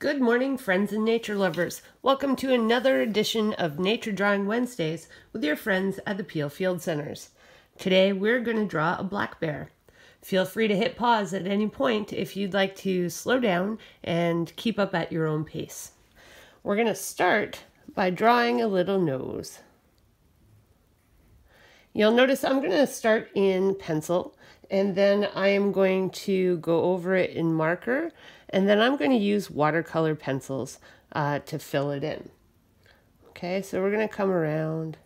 Good morning, friends and nature lovers. Welcome to another edition of Nature Drawing Wednesdays with your friends at the Peel Field Centres. Today we're going to draw a black bear. Feel free to hit pause at any point if you'd like to slow down and keep up at your own pace. We're going to start by drawing a little nose. You'll notice I'm going to start in pencil and then I am going to go over it in marker and then I'm going to use watercolor pencils uh, to fill it in. Okay, so we're going to come around.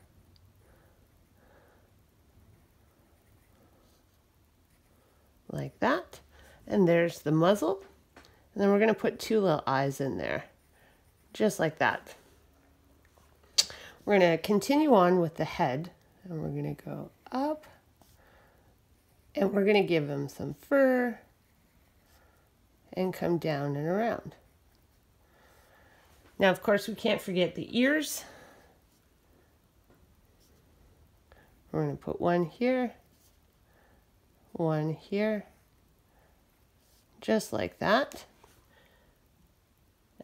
Like that. And there's the muzzle. And then we're going to put two little eyes in there. Just like that. We're going to continue on with the head. And we're going to go up. And we're going to give him some fur and come down and around. Now, of course, we can't forget the ears. We're going to put one here, one here, just like that.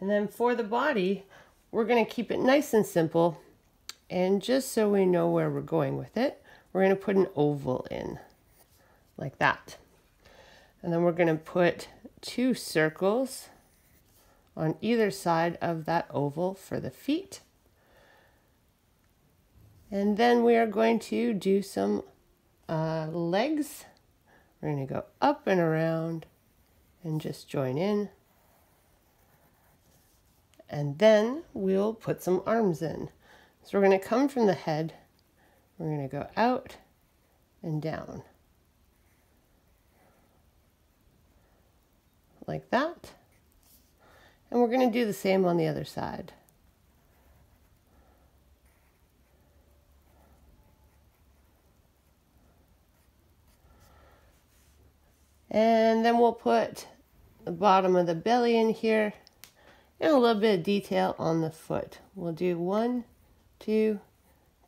And then for the body, we're going to keep it nice and simple. And just so we know where we're going with it, we're going to put an oval in, like that. And then we're going to put two circles on either side of that oval for the feet. And then we are going to do some uh, legs. We're going to go up and around and just join in. And then we'll put some arms in. So we're going to come from the head. We're going to go out and down. Like that. And we're going to do the same on the other side. And then we'll put the bottom of the belly in here and a little bit of detail on the foot. We'll do one, two,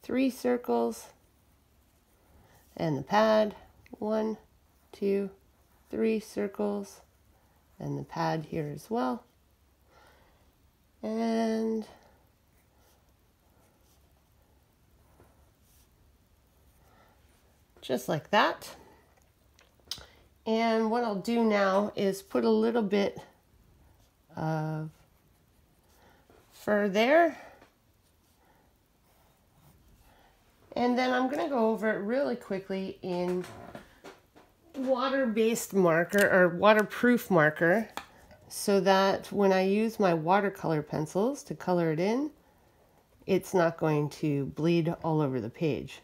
three circles and the pad. One, two, three circles and the pad here as well. And just like that. And what I'll do now is put a little bit of fur there. And then I'm going to go over it really quickly in water-based marker or waterproof marker so that when I use my watercolor pencils to color it in, it's not going to bleed all over the page.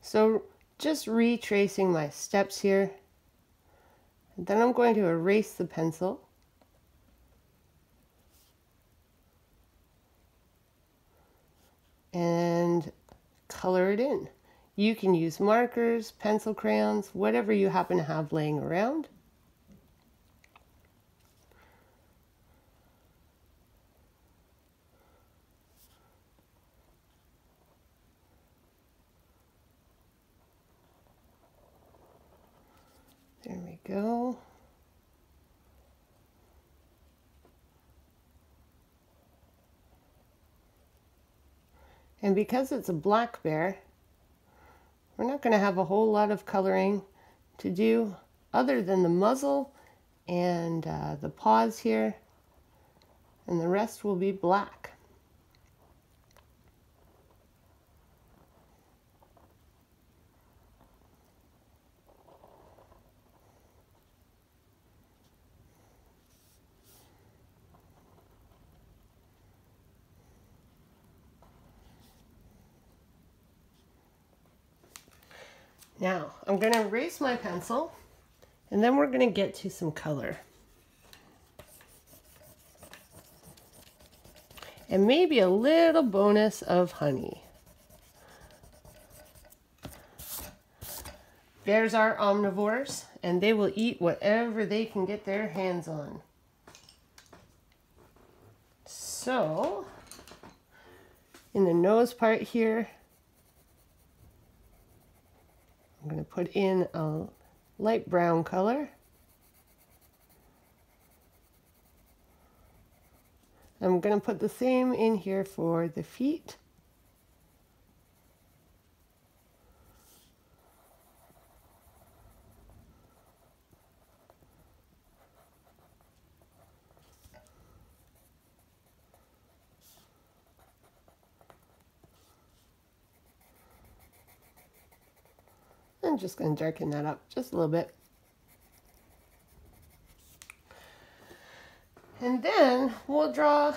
So just retracing my steps here. then I'm going to erase the pencil. Color it in. You can use markers, pencil crayons, whatever you happen to have laying around. There we go. And because it's a black bear, we're not going to have a whole lot of coloring to do other than the muzzle and uh, the paws here. And the rest will be black. Now, I'm going to erase my pencil, and then we're going to get to some color. And maybe a little bonus of honey. Bears are omnivores, and they will eat whatever they can get their hands on. So, in the nose part here, I'm going to put in a light brown color. I'm going to put the same in here for the feet. I'm just going to darken that up just a little bit. And then we'll draw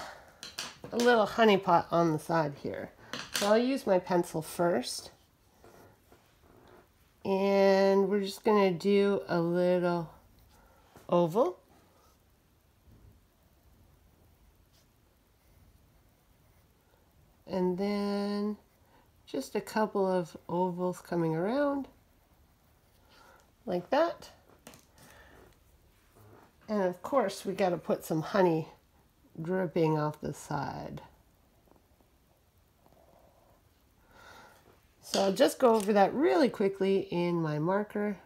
a little honey pot on the side here. So I'll use my pencil first. And we're just going to do a little oval. And then just a couple of ovals coming around like that. And of course we got to put some honey dripping off the side. So I'll just go over that really quickly in my marker.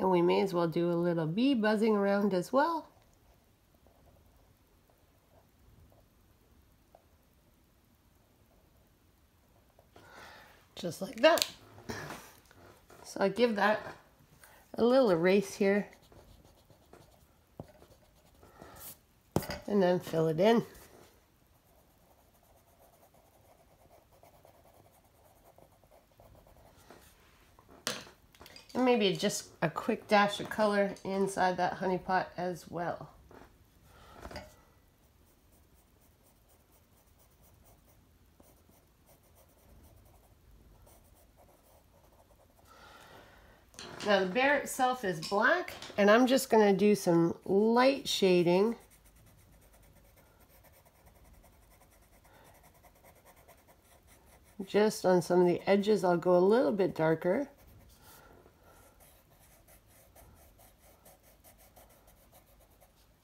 And we may as well do a little bee buzzing around as well. Just like that. So I give that a little erase here. And then fill it in. And maybe just a quick dash of color inside that honey pot as well. Now the bear itself is black and I'm just going to do some light shading just on some of the edges I'll go a little bit darker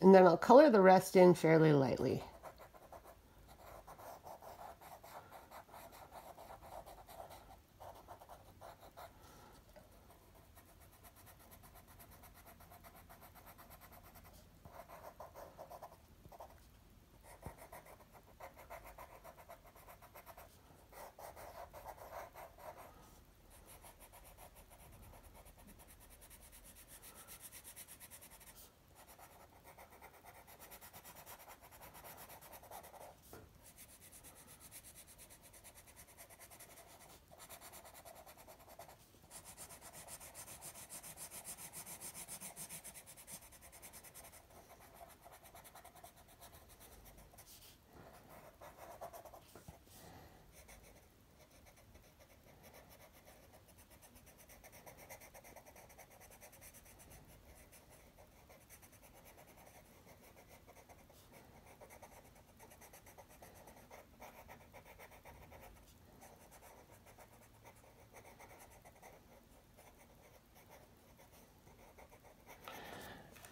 and then I'll color the rest in fairly lightly.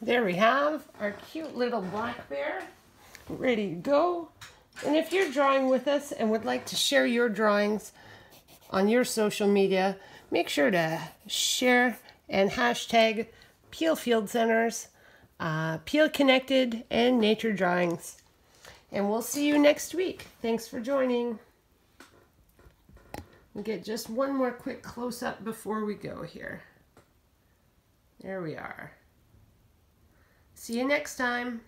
There we have our cute little black bear ready to go. And if you're drawing with us and would like to share your drawings on your social media, make sure to share and hashtag Peel Field Centres, uh, Peel Connected, and Nature Drawings. And we'll see you next week. Thanks for joining. We'll get just one more quick close-up before we go here. There we are. See you next time.